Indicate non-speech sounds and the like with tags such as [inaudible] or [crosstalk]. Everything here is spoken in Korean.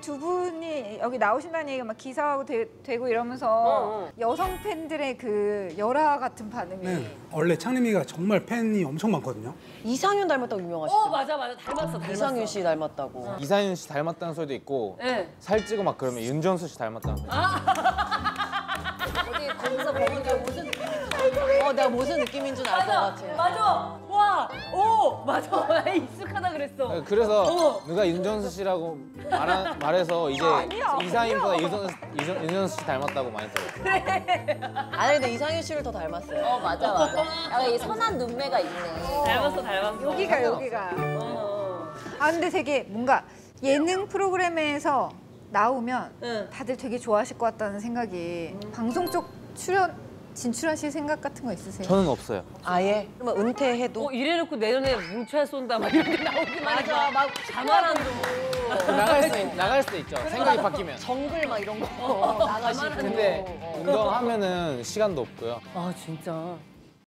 두 분이 여기 나오신다는 얘기가 막 기사하고 되, 고 이러면서 어, 어. 여성 팬들의 그 열화 같은 반응이 네. 원래 창림이가 정말 팬이 엄청 많거든요. 이상윤 닮았다고 어 유명하시죠? 맞아 맞아 닮았어 닮았어. 이상윤 씨 닮았다고. 이상윤 씨 닮았다는 소리도 있고 네. 살찌고 막 그러면 윤정수 씨 닮았다는 소리. 어디 거기서 저 무슨 어, 내가 무슨 느낌인 줄 알 것 같아. 맞아 와 오 맞아 [laughs] 익숙하다 그랬어. 그래서 어. 누가 윤정수 씨라고 말하, 말해서 이제 아니야, 이상윤보다 윤정수, 윤정- 윤정수 씨 닮았다고 많이 들어요. 아니 근데 이상윤 씨를 더 닮았어요. 어 맞아 맞아. 아, 이 선한 눈매가 있네. 닮았어 닮았어. 여기가 여기가 아 근데 되게 뭔가 예능 프로그램에서 나오면 응. 다들 되게 좋아하실 것 같다는 생각이 방송 쪽 출연 진출하실 생각 같은 거 있으세요? 저는 없어요. 아예? 그러면 은퇴해도? 어 이래놓고 내년에 뭉쳐야 쏜다 막 이런 데 나오기만 해봐. 막 자만한도. 나갈 수, 있- 나갈 수도 있죠. 생각이 바뀌면. 정글 막 이런 거 나가시고. 근데 운동하면은 시간도 없고요. 아 진짜.